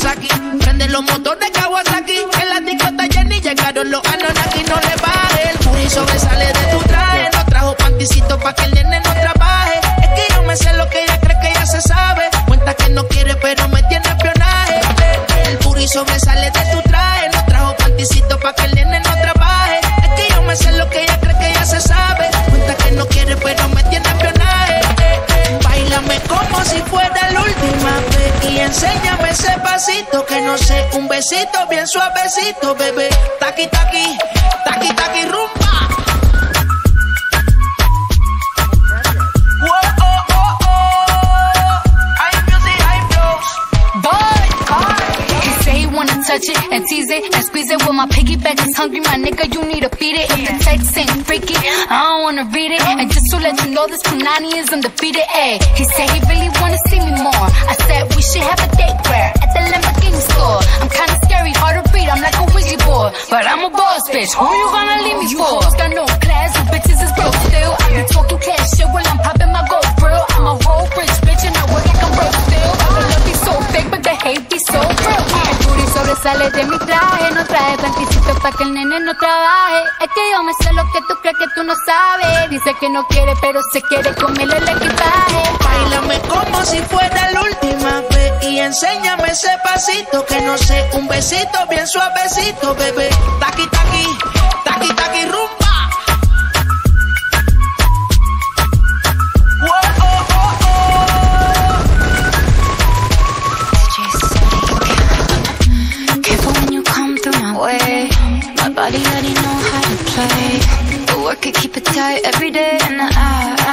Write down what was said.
Como Saki Saki. Prende los motores Kawasaki, en la discota Jenny llegaron los Anunnaki, no le baje. El puri sobresale de tu traje, no trajo panticito pa' que el nene no trabaje. Es que yo me sé lo que ella cree que ya se sabe. Cuenta que no quiere pero me tiene espionaje. El puri sobresale de tu traje, no trajo panticito pa' que el nene no trabaje. Es que yo me sé lo que ella cree que ya se sabe. Cuenta que no quiere pero me tiene espionaje. Bailame como si fuera la última vez y ese pasito que no sé, un besito bien suavecito, bebé. Taqui taqui, taqui taqui rumba. Whoa, oh, oh, oh. Hay music, hay flows. He say wanna touch it and tease it and squeeze it. My piggyback is hungry, my nigga. You need to feed it. If the text ain't freaky, I don't wanna read it. And just to let you know, this Punani is undefeated. Ayy, he said he really wanna see me more. I said we should have a date where at the Lamborghini store. I'm kinda scary, hard to read. I'm like a Ouija board, but I'm a boss bitch. Who you gonna leave me for? You got no class, you bitches is broke still. I be talking cash shit while I'm popping my gold grill. I'm a whole rich bitch and I work like I'm broke still. The love be so fake, but the hate be so real. El booty de mi traje, no panticito pa' que el nene no trabaje. Es que yo me sé lo que tú crees que tú no sabes. Dice que no quiere, pero se quiere comerle el equipaje. Bailame como si fuera la última vez y enséñame ese pasito que no sé, un besito bien suavecito, bebé. Taqui, taqui way. My body already know how to play. But work it, keep it tight every day. And I, I